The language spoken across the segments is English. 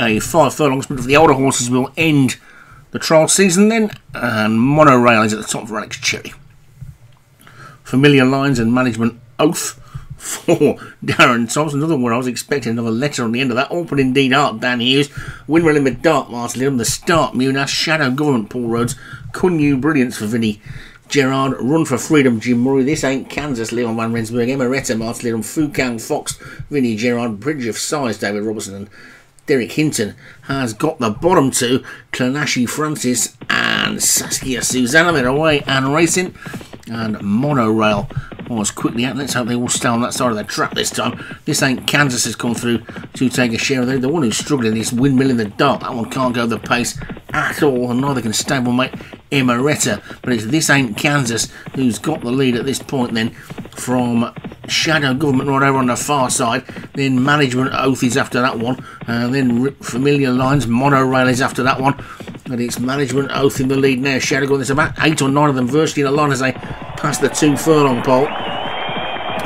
A five furlong sprint for the older horses will end the trial season then, and Monorail is at the top for Alex Cherry. Familiar Lines and Management Oath for Darren Thompson. Another one I was expecting another letter on the end of that. Open indeed art, Dan Hughes. Windmill in the Dark, Martin Lidham. The Start, Munas. Shadow Government, Paul Rhodes. Kunyu Brilliance for Vinnie Gerard, Run for Freedom, Jim Murray, This Ain't Kansas, Leon Van Rensburg, Emeretta, Martin Lidham, Fukang Fox, Vinnie Gerard, Bridge of Sighs, David Robertson, and Derek Hinton has got the bottom two, Clanashi Francis and Saskia Susanna. They're away and racing, and Monorail was quickly out. Let's hope they all stay on that side of the track this time. This ain't Kansas has come through to take a share of the, the one who's struggling. is windmill in the dark. That one can't go the pace at all, and neither can stablemate Emeretta. But it's this ain't Kansas who's got the lead at this point. Then from Shadow Government right over on the far side. Then Management Oath is after that one. And then Familiar Lines, Monorail is after that one. And it's Management Oath in the lead now. Shadow Government, there's about eight or nine of them virtually in a line as they pass the two furlong pole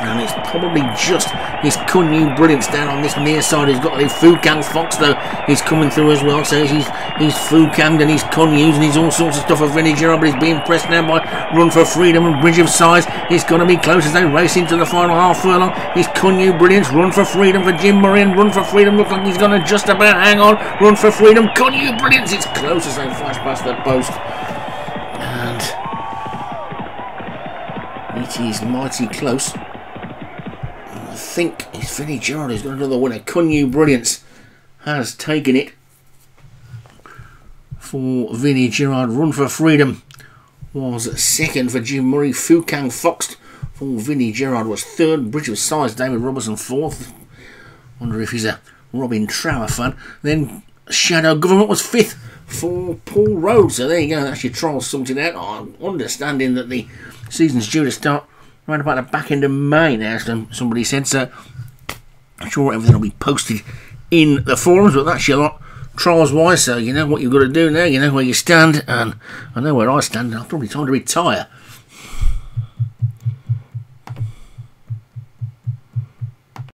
and it's probably just his Kunyu brilliance down on this near side. He's got the Fukang Fox though. He's coming through as well. So he's he's Fukang and he's Kunyu's and he's all sorts of stuff of Gerard, but he's being pressed now by Run for Freedom and Bridge of Sighs. He's going to be close as they race into the final half furlong. He's Kunyu brilliance. Run for Freedom for Jim and Run for Freedom. Looks like he's going to just about hang on. Run for Freedom. Kunyu brilliance. It's close as they flash past the post. And it is mighty close. I think it's Vinnie Gerard who's got another winner. Kunyu Brilliance has taken it for Vinnie Gerard. Run for Freedom was second for Jim Murray. Fukang Fox for Vinnie Gerard was third. Bridge of Sighs, David Robertson fourth. Wonder if he's a Robin Trower fan. Then Shadow Government was fifth for Paul Rhodes. So there you go. That's your trial sorted out. I'm understanding that the season's due to start right about the back end of May now, somebody said. So I'm sure everything will be posted in the forums, but that's your lot trials wise. So you know what you've got to do now, you know where you stand, and I know where I stand. and I'm probably time to retire.